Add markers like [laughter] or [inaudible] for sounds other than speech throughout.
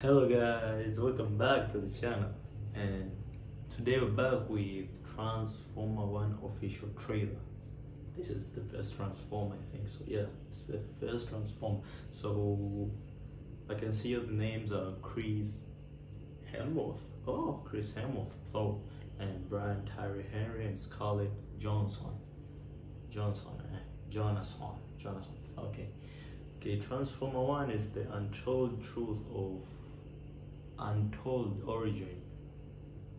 Hello guys, welcome back to the channel and today we're back with Transformer 1 official trailer. This is the first Transformer I think so yeah, it's the first Transformer. So I can see the names are Chris Hemsworth. Oh, Chris Hemsworth. So and Brian Tyree Henry and Scarlett Johnson. Johnson, eh? Jonathan. Jonathan. Okay. Okay, Transformer 1 is the untold truth of untold origin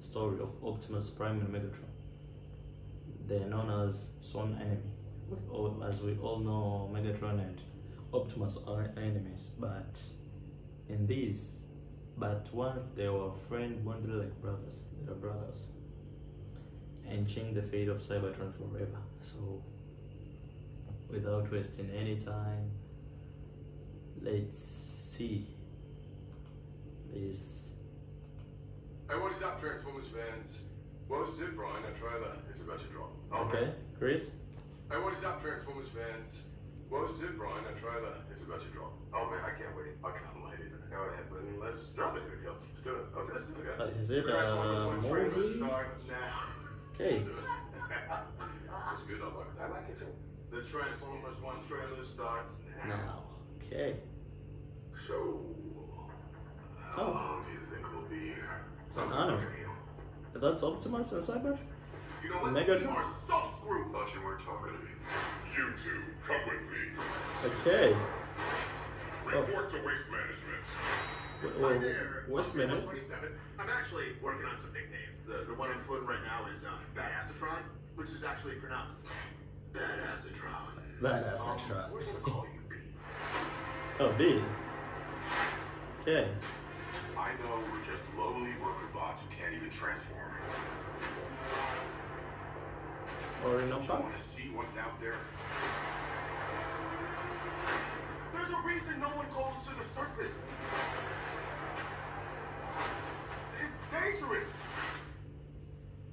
story of Optimus Prime and Megatron. They're known as sworn enemy. As we all know, Megatron and Optimus are enemies, but in this, but once they were friends, bonded like brothers. They are brothers, and change the fate of Cybertron forever. So, without wasting any time, let's see this. Hey, what is up, Transformers fans? Is it, Brian. That trailer is about to drop. Okay, Chris. Hey, what is up, Transformers fans? Is it, Brian. That trailer is about to drop. Oh man, I can't wait. I can't wait. Go ahead, then let's drop it. Let's do it. Oh, okay, let's do it. Is it a Transformers 1 trailer movie? Okay. Let's do it. It's good. I like it. I like it too. The Transformers 1 trailer starts now. Now, okay. So, how Oh. long do you think we'll be It's an honor. That's Optimus and Cyber? You know what? Megatron? You are so screwed. Thought you weren't talking to me. You two, come with me. Okay. Report to waste management. W- Well, wait a minute. 27. I'm actually working on some nicknames. The, the one I'm floating right now is uh, Badassatron, which is actually pronounced Badassatron. Badass Um. We're gonna call you B. Oh, B. Okay. I know we're just lowly worker bots who can't even transform. Or no Don't you parts. want to see what's out there? There's a reason no one goes to the surface. It's dangerous.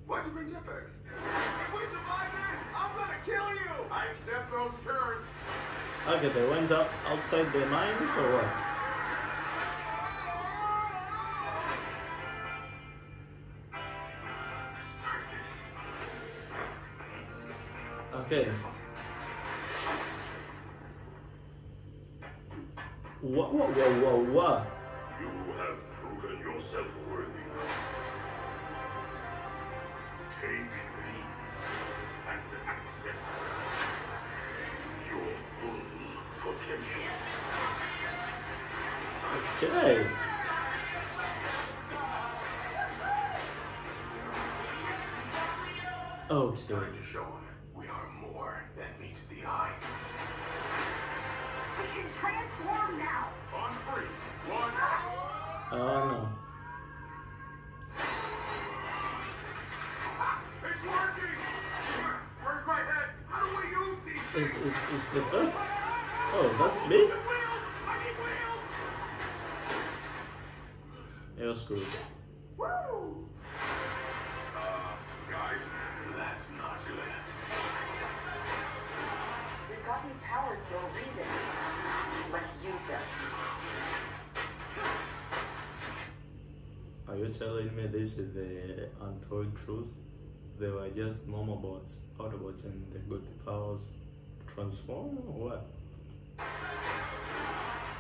Why'd you bring jetpacks? If we survive this, I'm gonna kill you. I accept those terms. Okay, they went out outside the mines or what? Okay. What, what, what, what, what? You have proven yourself worthy. Take these and access your full potential. Okay. Oh, okay. Time to show transform now. On three. One. Oh no. It's working. Where's my head? How do we use these? Is, is, is the first. Oh, that's me? Wheels. I need screwed. Woo! Uh, guys, that's not good. We've got these powers for a reason. Let's use them. Are you telling me this is the untold truth? They were just normal bots, Autobots, and they got the powers to transform or what?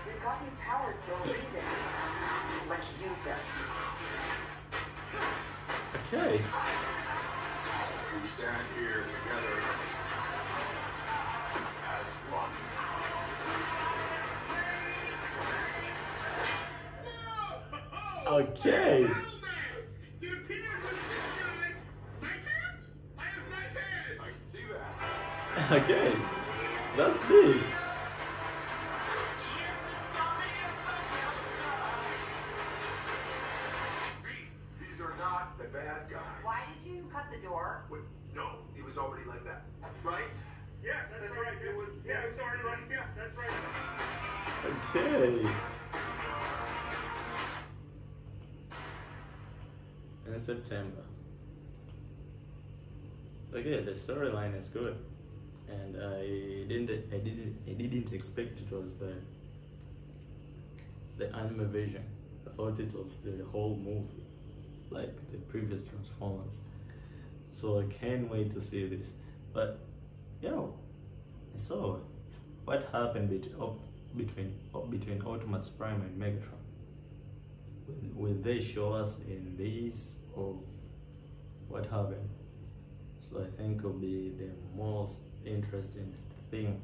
We've got these powers for a reason. Let's use them. Okay. We stand here together that. Okay. That's big. B, these are not the bad guys. Why did you cut the door? Wait, no, it was already like that. Right? Okay. And in September. Okay, the storyline is good, and I didn't, I didn't, I didn't expect it was the the anime version of thought it was the whole movie, like the previous Transformers. So I can't wait to see this. But yo, so what happened between between between Optimus Prime and Megatron? Will, they show us in this or what happened? So I think it'll be the most interesting thing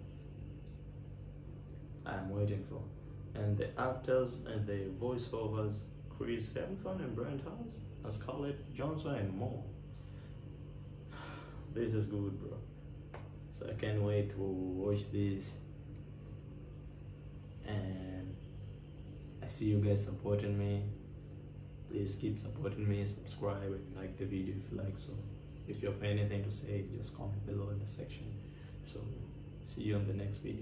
I'm waiting for. And the actors and the voiceovers, Chris Hemsworth and Brent House, Scarlett Johansson and more. [sighs] This is good, bro. So I can't wait to watch this. And I see you guys supporting me. Please keep supporting me, subscribe, and like the video if you like. So if you have anything to say, just comment below in the section. So see you on the next video.